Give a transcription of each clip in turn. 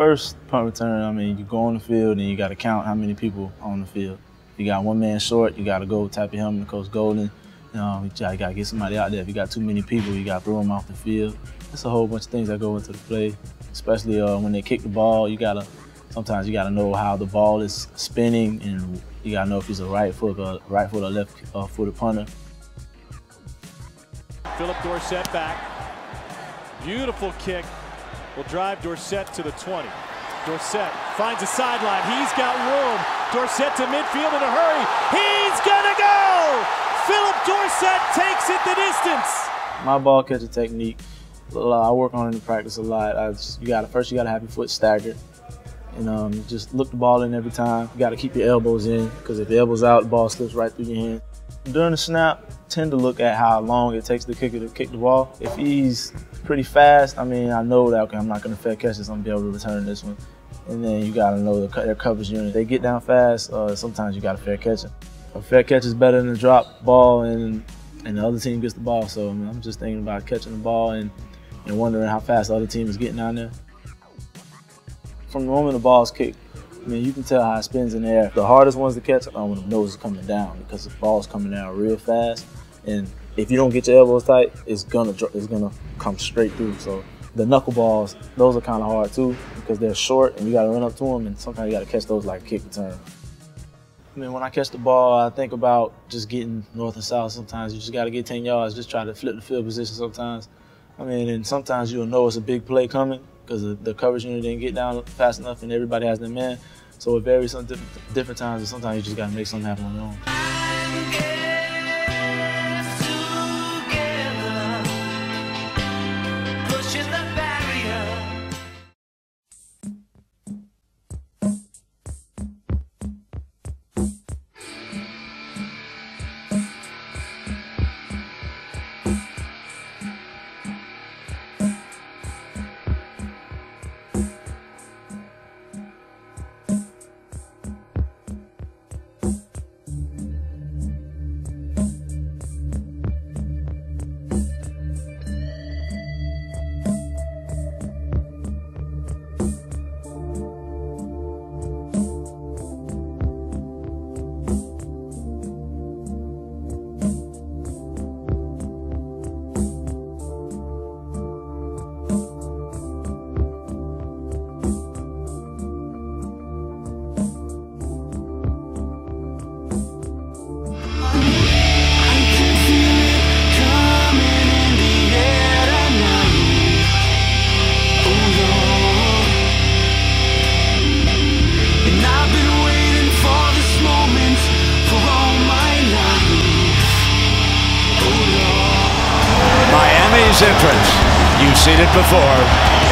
first punt return, I mean, you go on the field and you got to count how many people on the field. You got one man short, you got to go tap your helmet Coach Golden. You know, you got to get somebody out there. If you got too many people, you got to throw them off the field. It's a whole bunch of things that go into the play, especially uh, when they kick the ball. You got to sometimes you got to know how the ball is spinning, and you got to know if he's a right foot or right foot or left uh, footed punter. Phillip Dorsett back. Beautiful kick. Will drive Dorsett to the 20. Dorsett finds a sideline. He's got room. Dorsett to midfield in a hurry. He's gonna go! Phillip Dorsett takes it the distance. My ball catching technique, I work on it in practice a lot. Just, you got to first you got to have your foot staggered and um, just look the ball in every time. You got to keep your elbows in because if the elbows out, the ball slips right through your hand. During the snap, tend to look at how long it takes the kicker to kick the ball. If he's pretty fast, I mean, I know that okay, I'm not going to fair catch this. I'm going to be able to return this one. And then you got to know the, their coverage unit. They get down fast. Uh, sometimes you got to fair catch it. A fair catch is better than a drop ball, and and the other team gets the ball. So I I'm just thinking about catching the ball and and wondering how fast the other team is getting down there from the moment the ball's kicked, I mean, you can tell how it spins in the air. The hardest ones to catch are when the nose is coming down because the ball's coming down real fast. And if you don't get your elbows tight, it's gonna it's gonna come straight through. So the knuckleballs, those are kind of hard too because they're short and you got to run up to them, and sometimes you got to catch those like kick return. I mean, when I catch the ball, I think about just getting north and south. Sometimes you just got to get 10 yards, just try to flip the field position sometimes. I mean, and sometimes you'll know it's a big play coming, because the, coverage unit didn't get down fast enough and everybody has their man. So it varies some different, different times and sometimes you just got to make something happen on your own. Entrance. You've seen it before,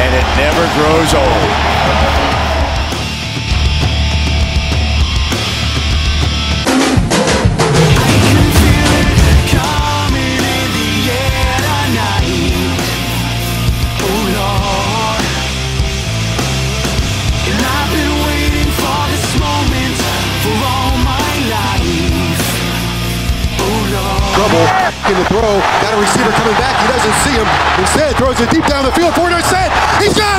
and it never grows old. In the throw. Got a receiver coming back. He doesn't see him. Instead, throws it deep down the field for Dorsett. He's got!